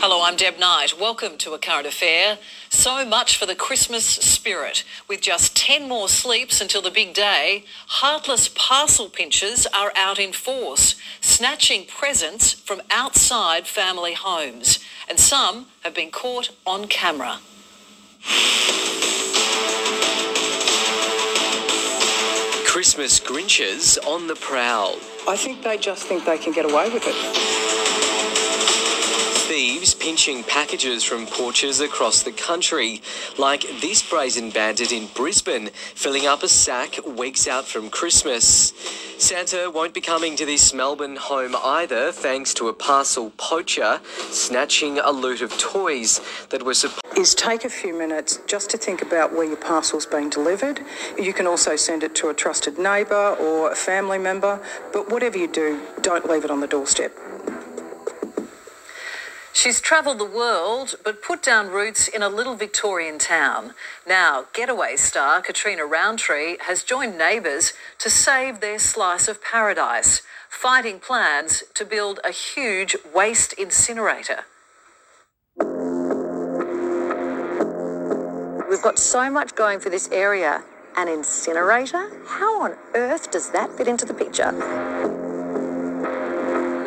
Hello, I'm Deb Knight. Welcome to A Current Affair. So much for the Christmas spirit. With just 10 more sleeps until the big day, heartless parcel pinchers are out in force, snatching presents from outside family homes. And some have been caught on camera. Christmas Grinches on the prowl. I think they just think they can get away with it. Thieves pinching packages from porches across the country, like this brazen bandit in Brisbane, filling up a sack weeks out from Christmas. Santa won't be coming to this Melbourne home either, thanks to a parcel poacher snatching a loot of toys that were supposed Is take a few minutes just to think about where your parcel's being delivered. You can also send it to a trusted neighbour or a family member, but whatever you do, don't leave it on the doorstep. She's travelled the world, but put down roots in a little Victorian town. Now, getaway star Catriona Rowntree has joined neighbours to save their slice of paradise, fighting plans to build a huge waste incinerator. We've got so much going for this area. An incinerator? How on earth does that fit into the picture?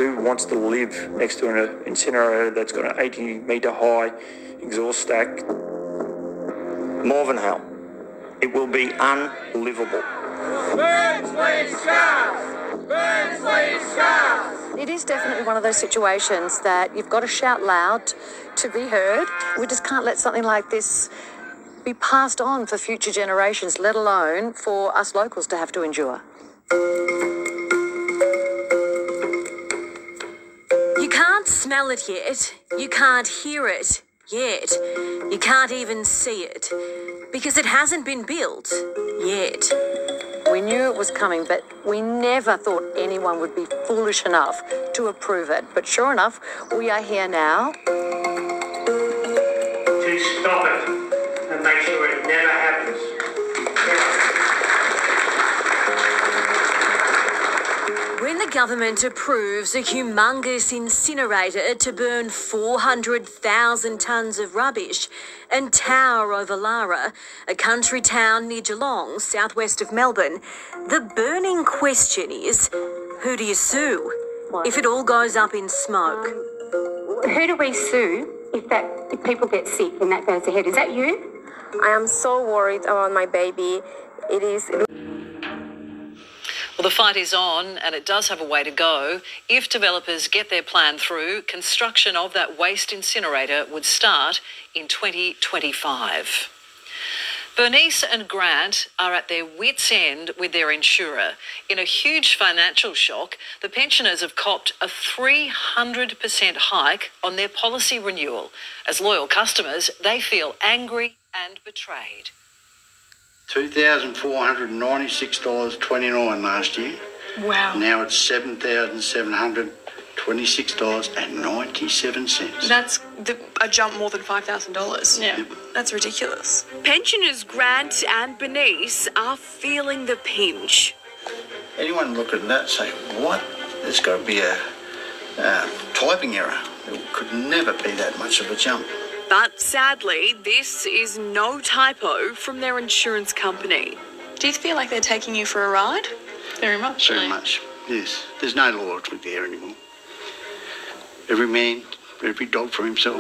Who wants to live next to an incinerator that's got an 80 metre high exhaust stack? More than hell. It will be unlivable. It is definitely one of those situations that you've got to shout loud to be heard. We just can't let something like this be passed on for future generations, let alone for us locals to have to endure. Smell it yet. You can't hear it yet. You can't even see it because it hasn't been built yet. We knew it was coming, but we never thought anyone would be foolish enough to approve it. But sure enough, we are here now. to stop it government approves a humongous incinerator to burn 400,000 tonnes of rubbish and tower over Lara, a country town near Geelong, southwest of Melbourne, the burning question is who do you sue if it all goes up in smoke? Who do we sue if that if people get sick and that goes ahead? Is that you? I am so worried about my baby. It is. Well, the fight is on and it does have a way to go. If developers get their plan through, construction of that waste incinerator would start in 2025. Bernice and Grant are at their wits' end with their insurer. In a huge financial shock, the pensioners have copped a 300% hike on their policy renewal. As loyal customers, they feel angry and betrayed. $2,496.29 last year. Wow. Now it's $7,726.97. That's the, a jump more than $5,000. Yeah. That's ridiculous. Pensioners Grant and Bernice are feeling the pinch. Anyone look at that say, what? There's got to be a, a typing error. It could never be that much of a jump. But sadly, this is no typo from their insurance company. Do you feel like they're taking you for a ride? Very much. Very much. Yes. There's no loyalty there anymore. Every man, every dog for himself.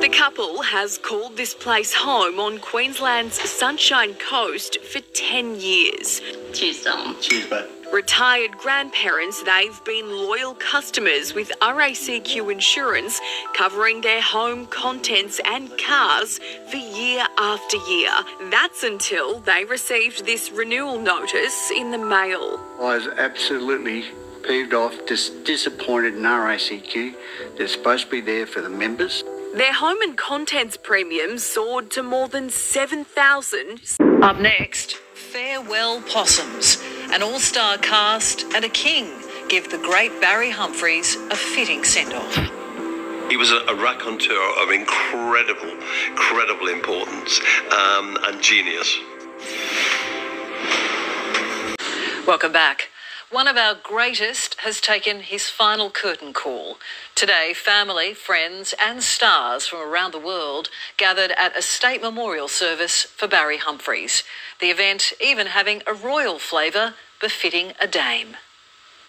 The couple has called this place home on Queensland's Sunshine Coast for 10 years. Cheers, Dom. Cheers, mate. Retired grandparents, they've been loyal customers with RACQ insurance, covering their home contents and cars for year after year. That's until they received this renewal notice in the mail. I was absolutely peeved off, just disappointed in RACQ. They're supposed to be there for the members. Their home and contents premium soared to more than 7,000. Up next, Farewell Possums. An all star cast and a king give the great Barry Humphries a fitting send off. He was a, a raconteur of incredible, incredible importance um, and genius. Welcome back. One of our greatest has taken his final curtain call. Today, family, friends, and stars from around the world gathered at a state memorial service for Barry Humphries. The event even having a royal flavour befitting a dame.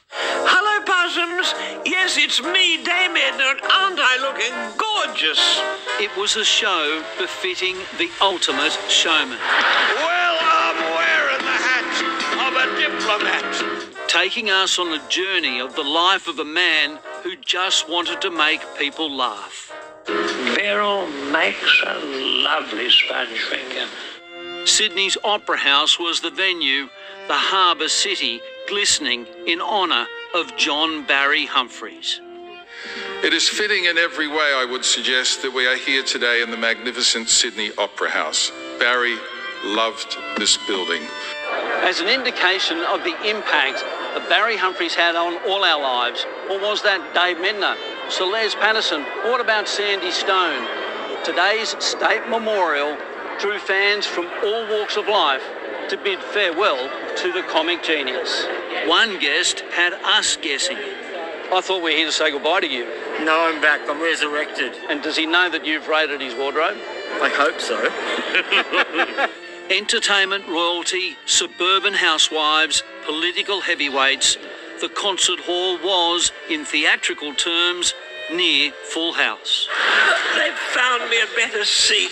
Hello, possums. Yes, it's me, Dame Edna, and aren't I looking gorgeous? It was a show befitting the ultimate showman. Well, I'm wearing the hat of a diplomat. Taking us on a journey of the life of a man who just wanted to make people laugh. Beryl makes a lovely sponge finger. Sydney's Opera House was the venue, the harbour city glistening in honour of John Barry Humphries. It is fitting in every way, I would suggest, that we are here today in the magnificent Sydney Opera House. Barry loved this building. As an indication of the impact that Barry Humphries had on all our lives, or was that Dame Edna, Sir Les Patterson, or what about Sandy Stone? Today's state memorial drew fans from all walks of life to bid farewell to the comic genius. One guest had us guessing. I thought we were here to say goodbye to you. No, I'm back. I'm resurrected. And does he know that you've raided his wardrobe? I hope so. Entertainment royalty, suburban housewives, political heavyweights. The concert hall was, in theatrical terms, near full house. They've found me a better seat.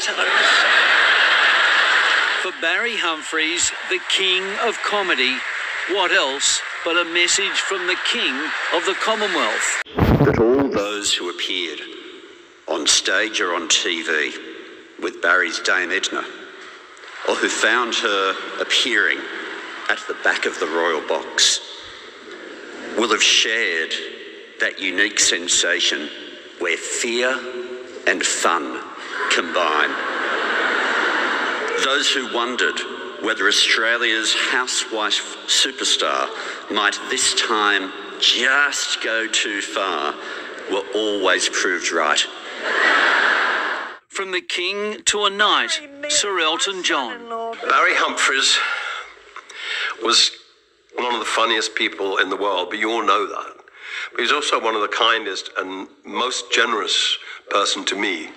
For Barry Humphries, the king of comedy, what else but a message from the king of the Commonwealth? That all those who appeared on stage or on TV with Barry's Dame Edna, or who found her appearing at the back of the royal box, will have shared that unique sensation where fear and fun combine. Those who wondered whether Australia's housewife superstar might this time just go too far were always proved right. From the king to a knight, Sir Elton John. Barry Humphries was one of the funniest people in the world, but you all know that. But he's also one of the kindest and most generous person to me.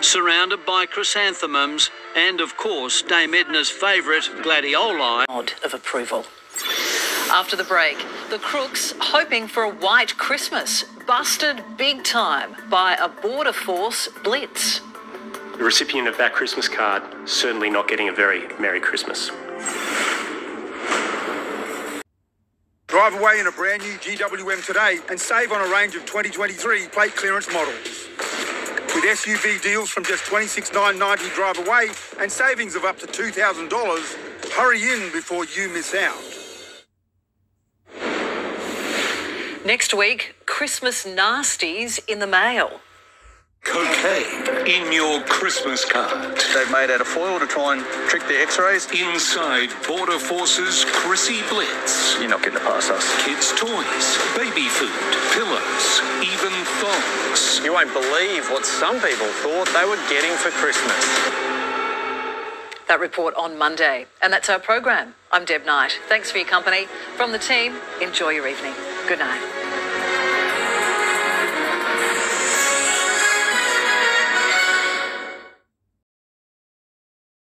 Surrounded by chrysanthemums and, of course, Dame Edna's favourite gladioli. Nod of approval. After the break, the crooks hoping for a white Christmas, busted big time by a border force blitz. The recipient of that Christmas card certainly not getting a very Merry Christmas. Drive away in a brand new GWM today and save on a range of 2023 plate clearance models. With SUV deals from just $26,990 drive away and savings of up to $2,000, hurry in before you miss out. Next week, Christmas nasties in the mail. Cocaine in your Christmas card. They've made out of foil to try and trick the x-rays. Inside Border Force's Chrissy Blitz. You're not getting past us. Kids' toys, baby food, pillows, even thongs. You won't believe what some people thought they were getting for Christmas. That report on Monday. And that's our program. I'm Deb Knight. Thanks for your company. From the team, enjoy your evening. Good night.